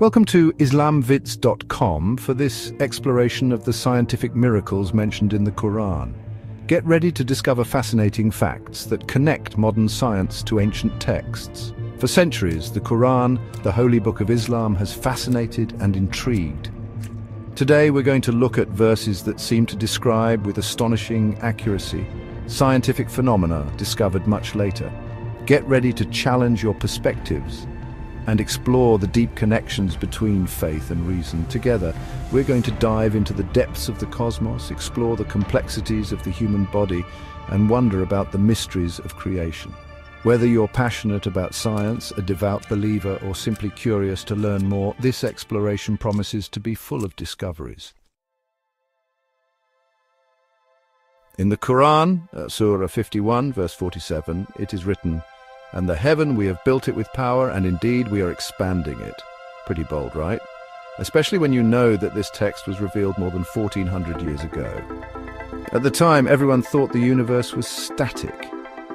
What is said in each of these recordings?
Welcome to IslamVidz.com for this exploration of the scientific miracles mentioned in the Quran. Get ready to discover fascinating facts that connect modern science to ancient texts. For centuries, the Quran, the holy book of Islam, has fascinated and intrigued. Today we're going to look at verses that seem to describe with astonishing accuracy scientific phenomena discovered much later. Get ready to challenge your perspectives and explore the deep connections between faith and reason. Together, we're going to dive into the depths of the cosmos, explore the complexities of the human body, and wonder about the mysteries of creation. Whether you're passionate about science, a devout believer, or simply curious to learn more, this exploration promises to be full of discoveries. In the Quran, uh, Surah 51, verse 47, it is written, and the heaven we have built it with power, and indeed we are expanding it. Pretty bold, right? Especially when you know that this text was revealed more than 1400 years ago. At the time, everyone thought the universe was static.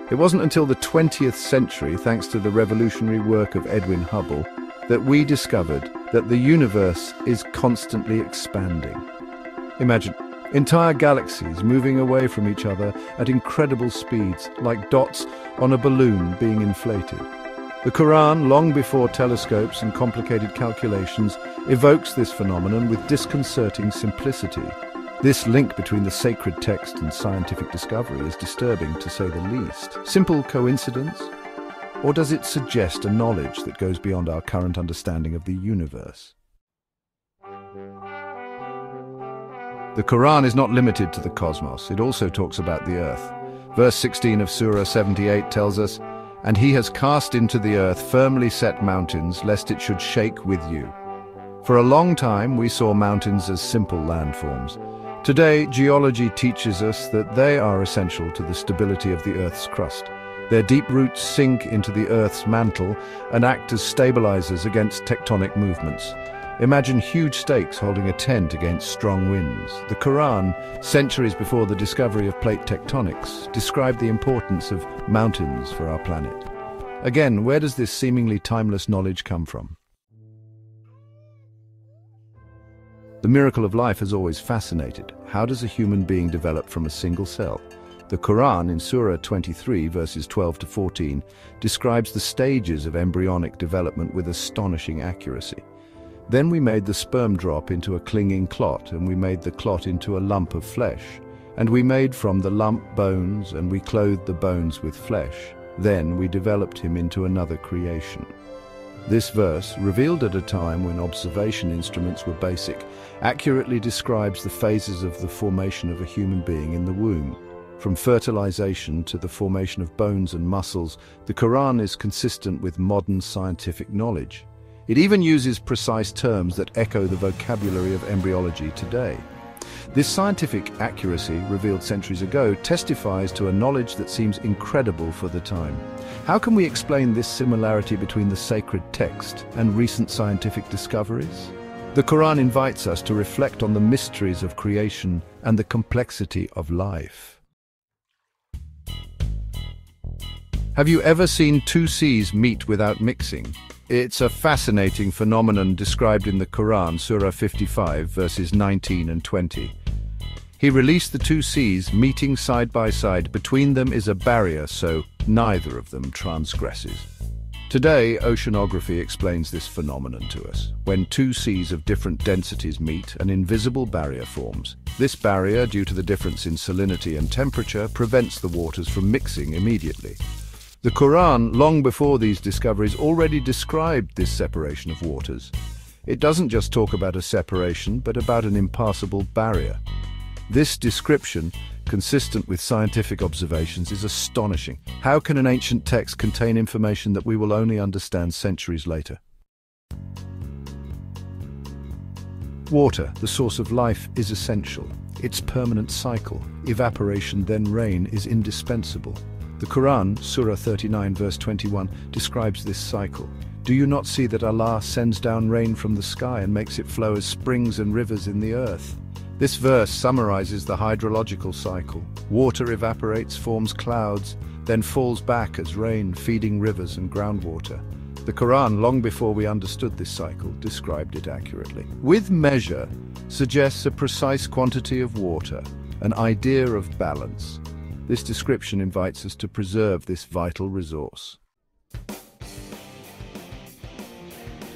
It wasn't until the 20th century, thanks to the revolutionary work of Edwin Hubble, that we discovered that the universe is constantly expanding. Imagine Entire galaxies moving away from each other at incredible speeds, like dots on a balloon being inflated. The Quran, long before telescopes and complicated calculations, evokes this phenomenon with disconcerting simplicity. This link between the sacred text and scientific discovery is disturbing, to say the least. Simple coincidence? Or does it suggest a knowledge that goes beyond our current understanding of the universe? The Quran is not limited to the cosmos, it also talks about the earth. Verse 16 of Surah 78 tells us, And he has cast into the earth firmly set mountains, lest it should shake with you. For a long time we saw mountains as simple landforms. Today, geology teaches us that they are essential to the stability of the Earth's crust. Their deep roots sink into the Earth's mantle and act as stabilizers against tectonic movements. Imagine huge stakes holding a tent against strong winds. The Quran, centuries before the discovery of plate tectonics, described the importance of mountains for our planet. Again, where does this seemingly timeless knowledge come from? The miracle of life has always fascinated. How does a human being develop from a single cell? The Quran in Surah 23 verses 12 to 14 describes the stages of embryonic development with astonishing accuracy. Then we made the sperm drop into a clinging clot, and we made the clot into a lump of flesh. And we made from the lump bones, and we clothed the bones with flesh. Then we developed him into another creation. This verse, revealed at a time when observation instruments were basic, accurately describes the phases of the formation of a human being in the womb. From fertilization to the formation of bones and muscles, the Quran is consistent with modern scientific knowledge. It even uses precise terms that echo the vocabulary of embryology today. This scientific accuracy, revealed centuries ago, testifies to a knowledge that seems incredible for the time. How can we explain this similarity between the sacred text and recent scientific discoveries? The Quran invites us to reflect on the mysteries of creation and the complexity of life. Have you ever seen two seas meet without mixing? It's a fascinating phenomenon described in the Quran, Surah 55, verses 19 and 20. He released the two seas, meeting side by side. Between them is a barrier, so neither of them transgresses. Today, oceanography explains this phenomenon to us. When two seas of different densities meet, an invisible barrier forms. This barrier, due to the difference in salinity and temperature, prevents the waters from mixing immediately. The Quran, long before these discoveries, already described this separation of waters. It doesn't just talk about a separation, but about an impassable barrier. This description, consistent with scientific observations, is astonishing. How can an ancient text contain information that we will only understand centuries later? Water, the source of life, is essential. Its permanent cycle, evaporation then rain, is indispensable. The Quran, Surah 39 verse 21, describes this cycle. Do you not see that Allah sends down rain from the sky and makes it flow as springs and rivers in the earth? This verse summarizes the hydrological cycle. Water evaporates, forms clouds, then falls back as rain, feeding rivers and groundwater. The Quran, long before we understood this cycle, described it accurately. With measure suggests a precise quantity of water, an idea of balance. This description invites us to preserve this vital resource.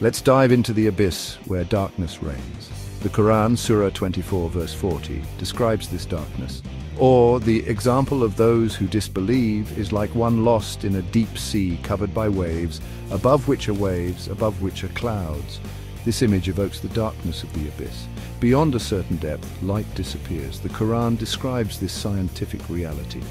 Let's dive into the abyss where darkness reigns. The Quran, Surah 24, verse 40, describes this darkness. Or the example of those who disbelieve is like one lost in a deep sea covered by waves, above which are waves, above which are clouds. This image evokes the darkness of the abyss. Beyond a certain depth, light disappears. The Quran describes this scientific reality.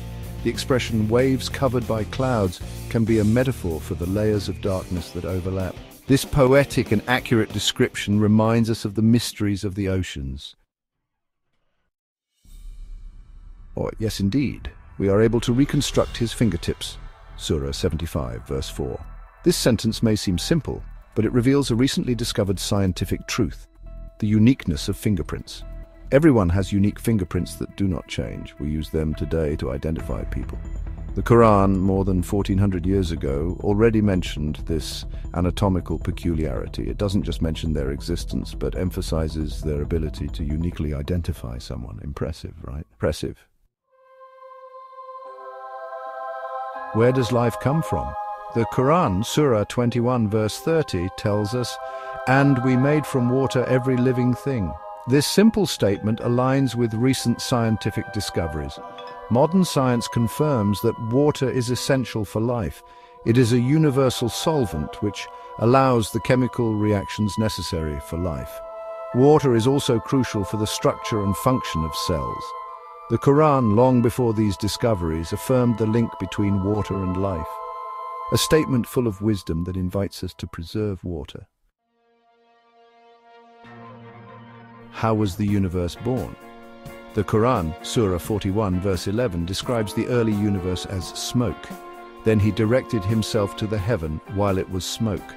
The expression waves covered by clouds can be a metaphor for the layers of darkness that overlap. This poetic and accurate description reminds us of the mysteries of the oceans. Or, yes indeed, we are able to reconstruct his fingertips. Surah 75, verse 4. This sentence may seem simple, but it reveals a recently discovered scientific truth, the uniqueness of fingerprints. Everyone has unique fingerprints that do not change. We use them today to identify people. The Quran, more than 1400 years ago, already mentioned this anatomical peculiarity. It doesn't just mention their existence, but emphasizes their ability to uniquely identify someone. Impressive, right? Impressive. Where does life come from? The Quran, Surah 21, verse 30, tells us, And we made from water every living thing. This simple statement aligns with recent scientific discoveries. Modern science confirms that water is essential for life. It is a universal solvent which allows the chemical reactions necessary for life. Water is also crucial for the structure and function of cells. The Quran, long before these discoveries, affirmed the link between water and life a statement full of wisdom that invites us to preserve water. How was the universe born? The Quran, Surah 41, verse 11, describes the early universe as smoke. Then he directed himself to the heaven while it was smoke.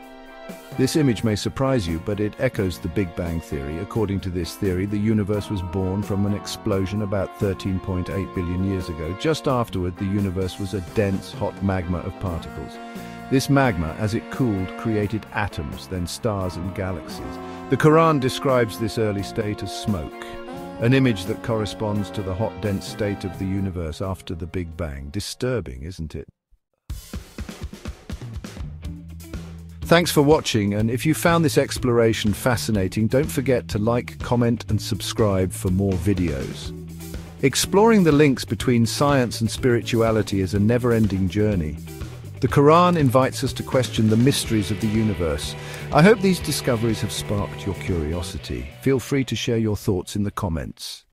This image may surprise you, but it echoes the Big Bang Theory. According to this theory, the universe was born from an explosion about 13.8 billion years ago. Just afterward, the universe was a dense, hot magma of particles. This magma, as it cooled, created atoms, then stars and galaxies. The Quran describes this early state as smoke, an image that corresponds to the hot, dense state of the universe after the Big Bang. Disturbing, isn't it? Thanks for watching, and if you found this exploration fascinating, don't forget to like, comment and subscribe for more videos. Exploring the links between science and spirituality is a never-ending journey. The Quran invites us to question the mysteries of the universe. I hope these discoveries have sparked your curiosity. Feel free to share your thoughts in the comments.